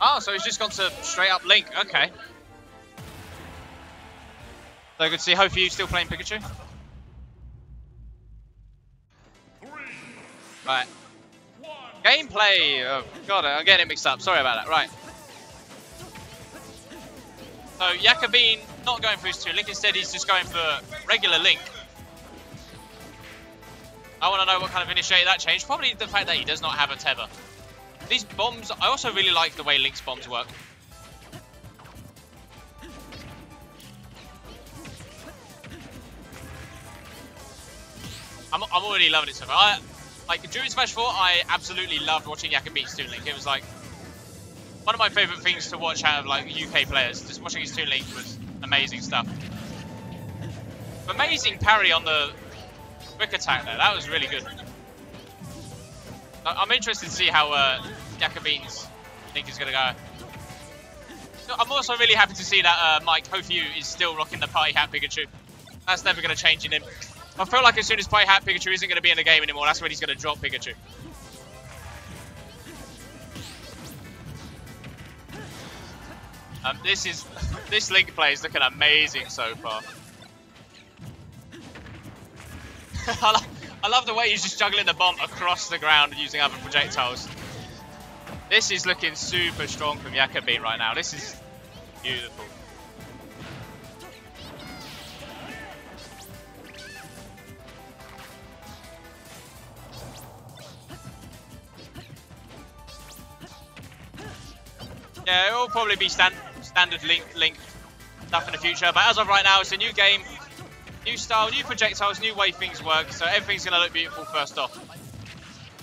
Oh, so he's just gone to straight up Link. Okay. So good to see. Hopefully you still playing Pikachu. Right. Gameplay. Oh, God, I'm getting it mixed up. Sorry about that. Right. So Yackabean not going for his Toon Link. Instead, he's just going for regular Link. I want to know what kind of initiated that change. Probably the fact that he does not have a tether. These bombs, I also really like the way Link's bombs work. I'm, I'm already loving it so far. I, like, during Smash 4, I absolutely loved watching Yackabean's Toon Link. It was like, one of my favourite things to watch out of like UK players. Just watching his Toon Link was amazing stuff. Amazing parry on the quick attack there. That was really good. I'm interested to see how uh, Yackabean's Link is going to go. I'm also really happy to see that uh, Mike Hoe4u is still rocking the party hat Pikachu. That's never going to change in him. I feel like as soon as party hat Pikachu isn't going to be in the game anymore, that's when he's going to drop Pikachu. Um, this is this Link play is looking amazing so far. I, love, the way he's just juggling the bomb across the ground using other projectiles. This is looking super strong from Yackabean right now. This is beautiful. Yeah, it will probably be stand standard link link stuff in the future, but as of right now, it's a new game, new style, new projectiles, new way things work, so everything's gonna look beautiful first off.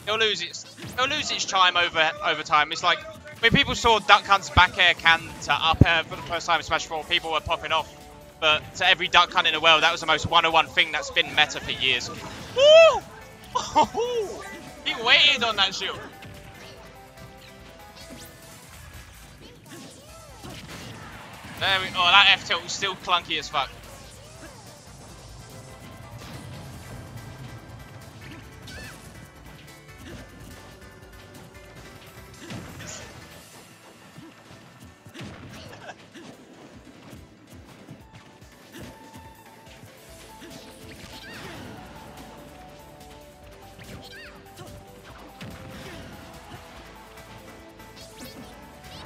It'll lose its it'll lose its charm over over time. It's like when people saw Duck Hunt's back air can to up air for the first time in Smash 4, people were popping off. But to every Duck Hunt in the world, that was the most 101 thing that's been meta for years. Woo! he waited on that shield. There we Oh, that F tilt was still clunky as fuck.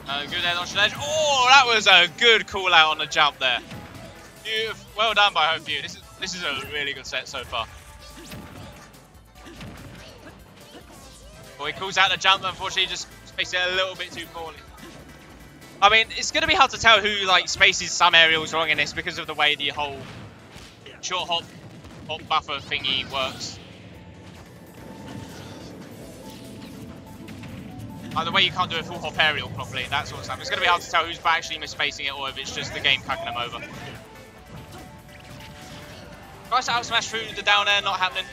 Uh, good head on. Oh, that was a good call out on the jump there. Beautiful. Well done by Hoe4u. This is this is a really good set so far. Well, he calls out the jump, unfortunately, just spaced it a little bit too poorly. I mean, it's going to be hard to tell who like spaces some aerials wrong in this because of the way the whole short hop, hop buffer thingy works. Like the way you can't do a full hop aerial properly, that sort of stuff. It's going to be hard to tell who's actually misspacing it or if it's just the game cutting them over. To out smash through the down air, not happening.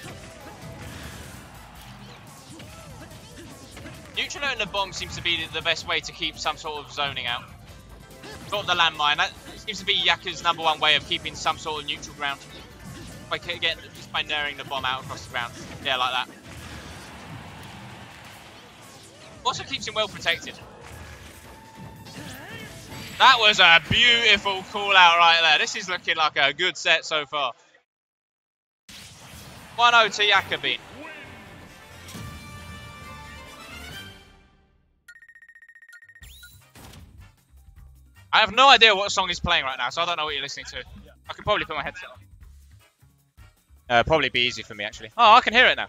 Neutralling the bomb seems to be the best way to keep some sort of zoning out. Got the landmine. That seems to be Yaka's number one way of keeping some sort of neutral ground. By getting, just by naring the bomb out across the ground. Yeah, like that. Also keeps him well protected. That was a beautiful call out right there. This is looking like a good set so far. 1-0 to Yackabean. I have no idea what song he's playing right now, so I don't know what you're listening to. I could probably put my headset on. Uh, probably be easy for me, actually. Oh, I can hear it now.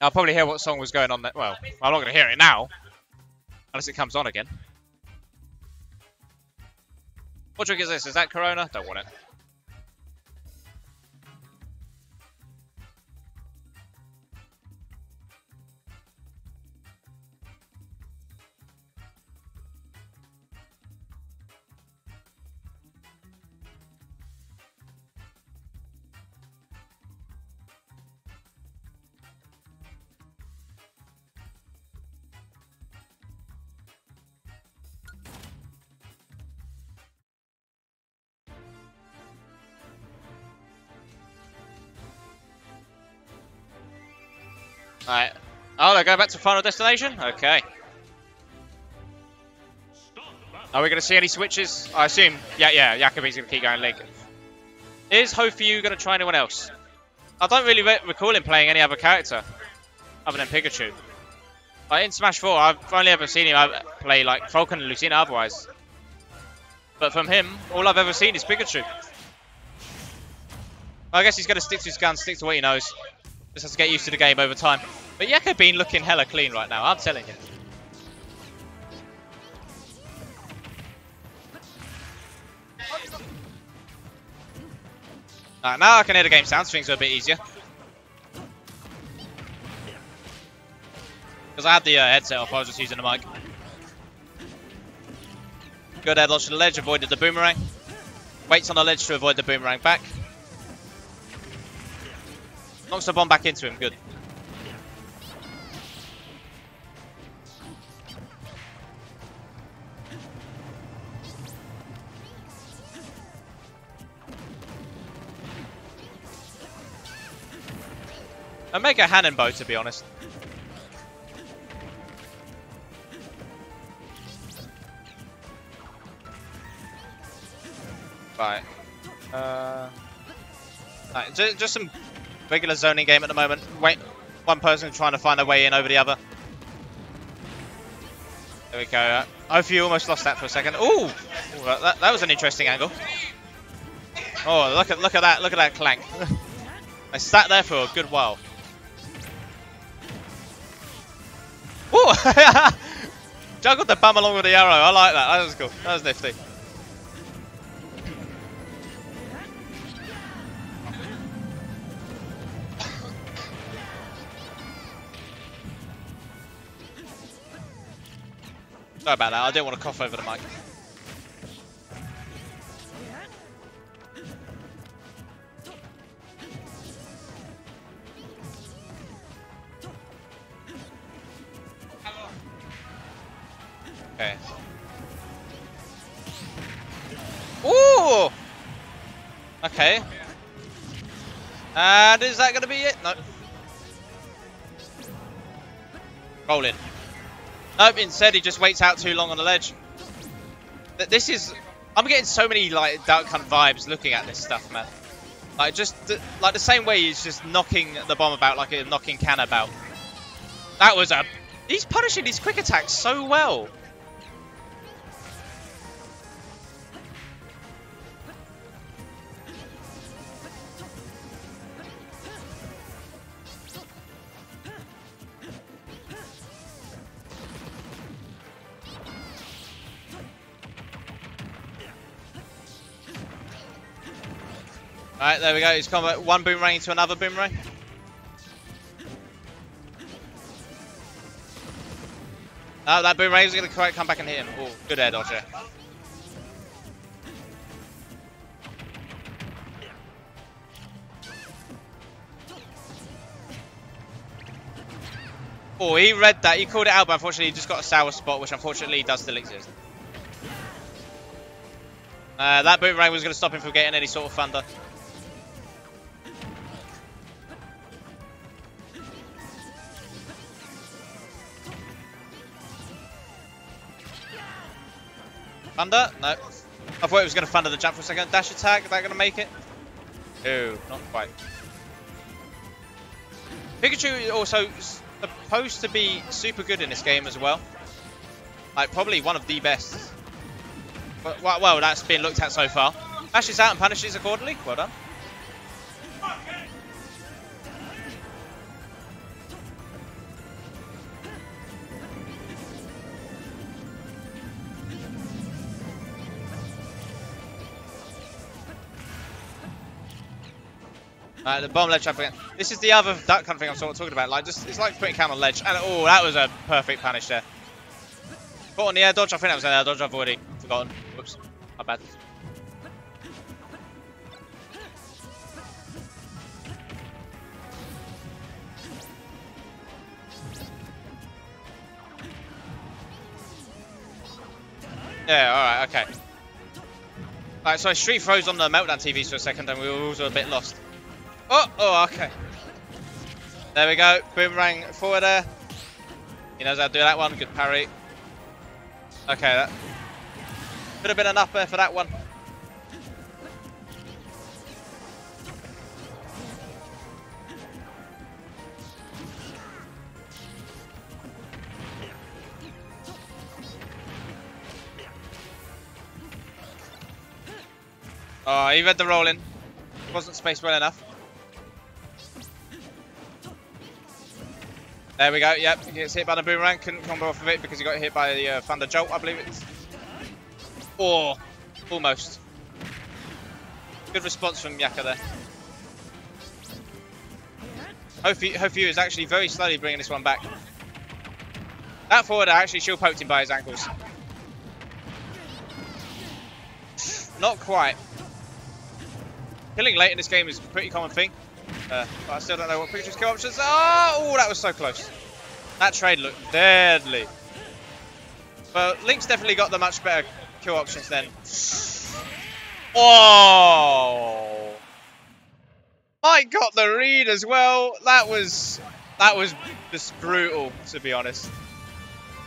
I'll probably hear what song was going on there. Well, I'm not going to hear it now. Unless it comes on again. What drink is this? Is that Corona? Don't want it. Alright. Oh, they're going back to Final Destination? Okay. Are we going to see any switches? I assume, yeah, yeah, Yackabean's going to keep going Link. Is Hoe4u going to try anyone else? I don't really re recall him playing any other character other than Pikachu. In Smash 4, I've only ever seen him uh, play like Falcon and Lucina otherwise. But from him, all I've ever seen is Pikachu. I guess he's going to stick to his guns, stick to what he knows. Just has to get used to the game over time. But Yackabean looking hella clean right now, I'm telling you. Right, now I can hear the game sounds, things are a bit easier. Because I had the uh, headset off, I was just using the mic. Good head launch to the ledge, avoided the boomerang. Waits on the ledge to avoid the boomerang back. Knocks the bomb back into him, good. I make a mega Hannonbow, to be honest. Right. Uh, right, just, just some regular zoning game at the moment. Wait, one person trying to find their way in over the other. There we go. Uh, you almost lost that for a second. Ooh, Ooh that, that was an interesting angle. Oh, look at look at that! Look at that clank. I sat there for a good while. Ooh! Juggled the bum along with the arrow. I like that. That was cool. That was nifty. Sorry about that, I didn't want to cough over the mic. Okay. Ooh! Okay. And is that going to be it? No. Nope, instead he just waits out too long on the ledge. This is... I'm getting so many, like, Duck Hunt vibes looking at this stuff, man. Like, just... Like, the same way he's just knocking the bomb about like a knocking can about. That was a... He's punishing these quick attacks so well. Alright, there we go. He's coming one boomerang into another boomerang. Oh, that boomerang is going to come back and hit him. Oh, good air dodger. Oh, he read that. He called it out, but unfortunately he just got a sour spot, which unfortunately does still exist. Uh, that boomerang was going to stop him from getting any sort of thunder. Thunder? No. I thought it was going to thunder the jump for a second. Dash attack, is that going to make it? No, not quite. Pikachu is also supposed to be super good in this game as well. Like, probably one of the best. Well, well that's been looked at so far. Dashes out and punishes accordingly. Well done. Uh, the bomb ledge trap again. This is the other duck of thing I'm sort of talking about. Like, just it's like putting count on ledge. And oh, that was a perfect punish there. Caught on the air dodge. I think that was an air dodge. I've already forgotten. Whoops, my bad. Yeah, alright, okay. Alright, so I Street froze on the Meltdown TVs for a second and we were also a bit lost. Oh, oh, okay. There we go. Boomerang forward there. He knows how to do that one. Good parry. Okay, that could have been enough there for that one. Oh, he read the roll in. Wasn't spaced well enough. There we go. Yep, he gets hit by the boomerang. Couldn't combo off of it because he got hit by the uh, thunder jolt, I believe it's. Or almost. Good response from Yaka there. Hoe4u is actually very slowly bringing this one back. That forward actually shield poked him by his ankles. Not quite. Killing late in this game is a pretty common thing. Uh, I still don't know what Pikachu's kill options are. Oh, that was so close. That trade looked deadly. But Link's definitely got the much better kill options then. Oh! Mike got the read as well. That was that was just brutal, to be honest.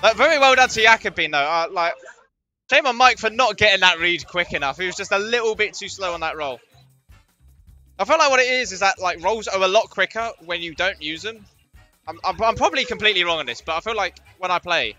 But very well done to Yackabean though. Uh, like, shame on Mike for not getting that read quick enough. He was just a little bit too slow on that roll. I feel like what it is is that like rolls are a lot quicker when you don't use them. I'm, I'm, I'm probably completely wrong on this, but I feel like when I play,